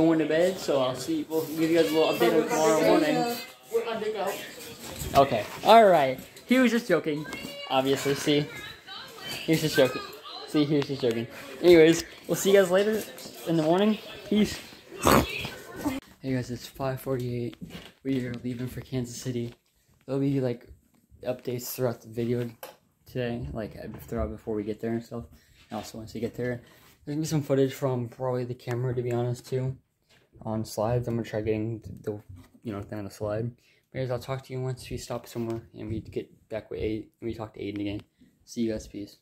Going to bed, so I'll see. We'll give you guys a little update on tomorrow morning. Okay. All right. He was just joking. Obviously. See. He was just joking. See, he was just joking. Anyways, we'll see you guys later in the morning. Peace. Hey guys, it's 5:48. We are leaving for Kansas City. There'll be like updates throughout the video today, like uh, throughout before we get there and stuff. And also once we get there, there's gonna be some footage from probably the camera to be honest too, on slides. I'm gonna try getting the, the you know thing on the slide. Anyways, I'll talk to you once we stop somewhere and we get back with Aiden and we talk to Aiden again. See you guys, peace.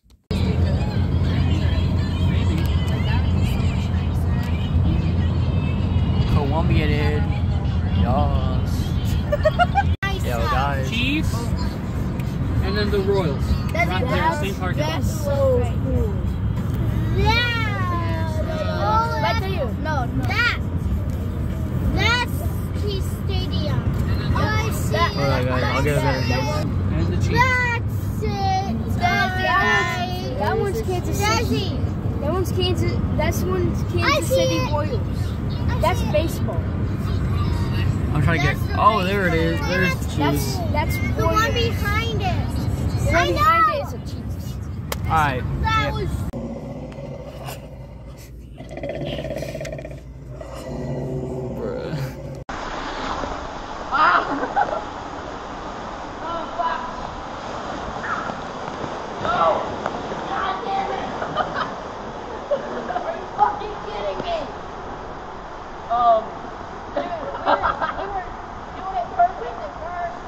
Columbia did. Yes. Yo, guys. Chiefs. And then the Royals. That's, Right there, same parking lot. that's so cool. Yeah. Right to you. No, no. That. That's Chiefs Stadium. I see. Alright, guys, I'll get better. And the Chiefs. That's it. That's That one's Kansas City. That one's Kansas. That's one's Kansas City. Royals. That's baseball. I'm trying to get. Oh, there it is. There's That's- the That's that's The one behind it. The one behind it is a Chiefs. Alright. That yep. was Bruh. God damn it! Are you fucking kidding me? Um. Dude, we were, we were doing it perfect at first.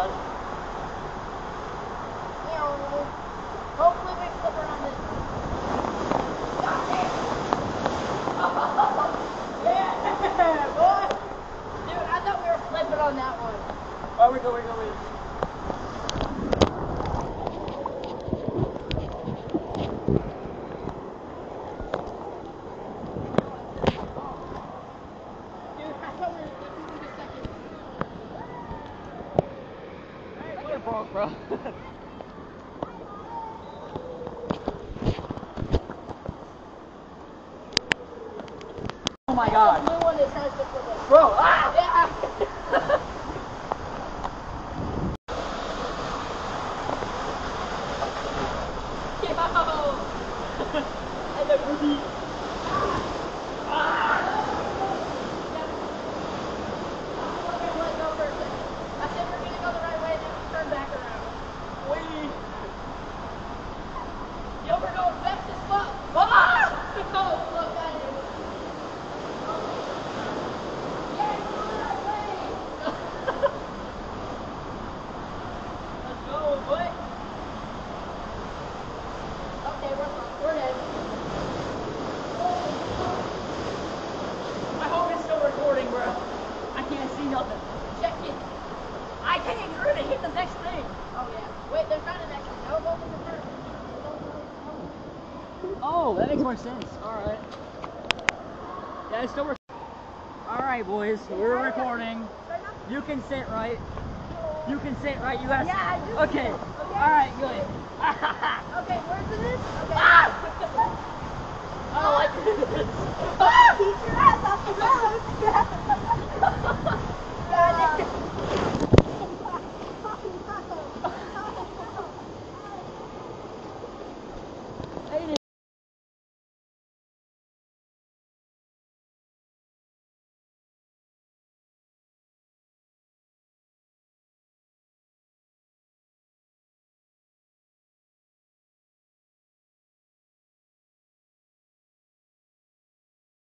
God. You know, hopefully we flip around this time. God damn yeah, boy. Dude, I thought we were flipping on that one. Oh, we go, we go, we. Dude, I thought we were flipping on the second. Hey, we're broke, bro. oh my The god. one that tries to. Bro, ah! Yeah. Yo. I know Ruby. I said we're gonna go the right way, then we turn back around. Wait. Yo, we're going fast as fuck. Ah! Oh, look at it. Yeah, go the right way. Let's go, boy. Okay, we're fine. We're in. I hope it's still recording, bro. I can't see nothing. Check it. I can't get rid of hit the next thing. Oh yeah. Wait, there's not an exit. No, go to the first. Oh, that makes more sense. Alright. Yeah, it's still recording. Alright, boys, we're recording. You can sit right. You can sit right. You have Yeah, I just- Okay. okay. Alright, good. Okay, where's the this? Okay. I don't like this.